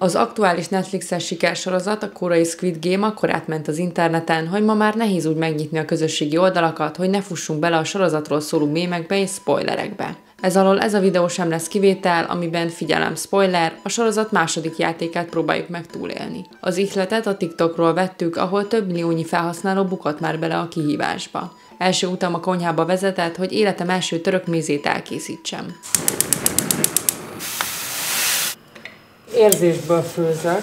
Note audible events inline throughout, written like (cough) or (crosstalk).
Az aktuális Netflixes sikersorozat, a korai Squid Game akkor átment az interneten, hogy ma már nehéz úgy megnyitni a közösségi oldalakat, hogy ne fussunk bele a sorozatról szóló mémekbe és spoilerekbe. Ez alól ez a videó sem lesz kivétel, amiben figyelem spoiler, a sorozat második játékát próbáljuk meg túlélni. Az ihletet a TikTokról vettük, ahol több milliónyi felhasználó bukott már bele a kihívásba. Első utam a konyhába vezetett, hogy életem első török mézét elkészítsem. Érzésből főzök.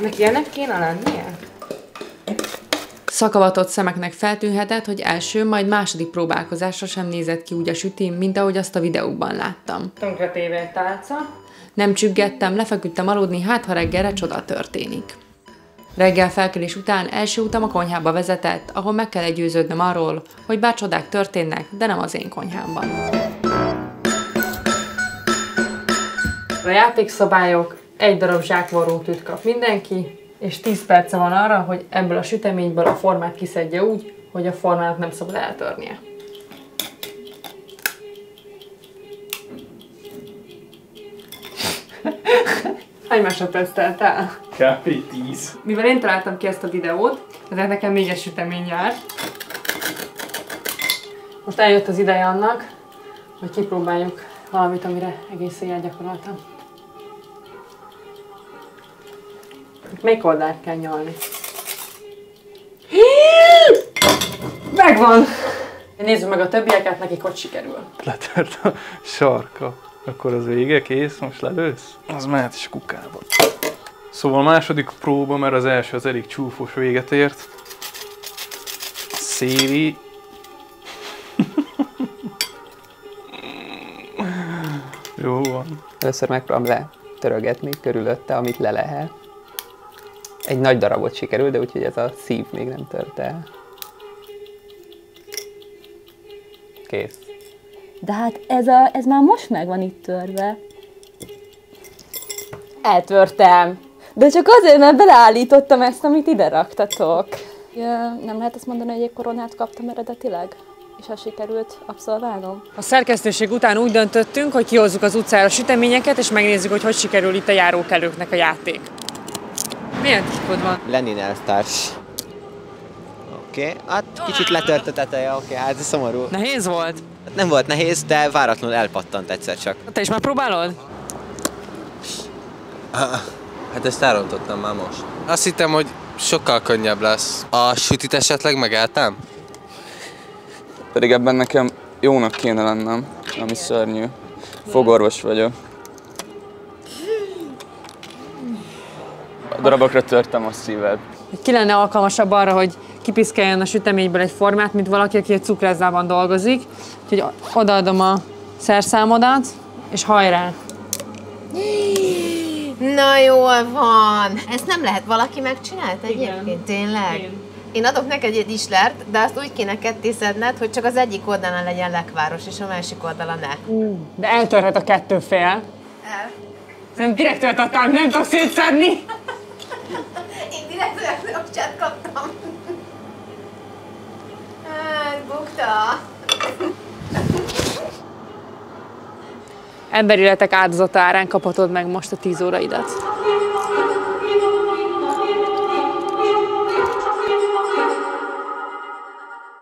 Neki ilyenek kéne lennie? Szakavatott szemeknek feltűnhetett, hogy első, majd második próbálkozásra sem nézett ki úgy a sütim, mint ahogy azt a videóban láttam. Tönkretéve tálca. Nem csüggettem, lefeküdtem aludni, hát ha reggelre csoda történik. Reggel felkelés után első utam a konyhába vezetett, ahol meg kell győződnöm arról, hogy bár csodák történnek, de nem az én konyhámban. A játékszabályok, egy darab zsákvarrótűt kap mindenki, és 10 perce van arra, hogy ebből a süteményből a formát kiszedje úgy, hogy a formának nem szabad eltörnie. (laughs) Hány másodperc telt el? Kb. 10. Mivel én találtam ki ezt a videót, ezért nekem még egy sütemény jár. Most eljött az ideje annak, hogy kipróbáljuk valamit, amire egész éjjel gyakoroltam. Melyik oldalt kell nyalni? Megvan! Nézzük meg a többieket, nekik hogy sikerül. Letört a sarka. Akkor az vége, kész, most lelősz? Az mehet is kukába. Szóval a második próba, mert az első az elég csúfos véget ért. Széli... (laughs) Jó van. Először megpróbálom letörögetni körülötte, amit le lehet. Egy nagy darabot sikerül, de úgyhogy ez a szív még nem tört el. Kész. De hát ez, a, ez már most meg van itt törve. Eltörtem. De csak azért, mert beleállítottam ezt, amit ide raktatok. Ja, nem lehet ezt mondani, hogy egy koronát kaptam eredetileg? És ha sikerült abszolválnom? A szerkesztőség után úgy döntöttünk, hogy kihozzuk az utcára süteményeket, és megnézzük, hogy hogy sikerül itt a járókelőknek a játék. Milyen titkod van? Lenin elvtárs. Oké, okay. hát kicsit letört a teteje, oké, okay, hát ez szomorú. Nehéz volt? Hát nem volt nehéz, de váratlanul elpattant egyszer csak. Te is már próbálod? Hát ezt elrontottam már most. Azt hittem, hogy sokkal könnyebb lesz. A sütit esetleg megálltam? Pedig ebben nekem jónak kéne lennem, ami szörnyű. Fogorvos vagyok. A darabokra törtem a szíved. Ki lenne alkalmasabb arra, hogy kipiszkeljen a süteményből egy formát, mint valaki, aki egy cukrászában dolgozik. Úgyhogy odaadom a szerszámodat, és hajrá! Na jól van. Ezt nem lehet valaki megcsinált egyébként, tényleg? Igen. Én adok neked egy islert, de azt úgy kéne kettészedned, hogy csak az egyik oldalon legyen lekváros, és a másik oldalon ne. De eltörhet a kettő fél. El. Nem direkt adtam, nem tudok szétszedni. Én direkt olyan okcsát kaptam. Bukta. Emberéletek áldozata árán kaphatod meg most a 10 óraidat.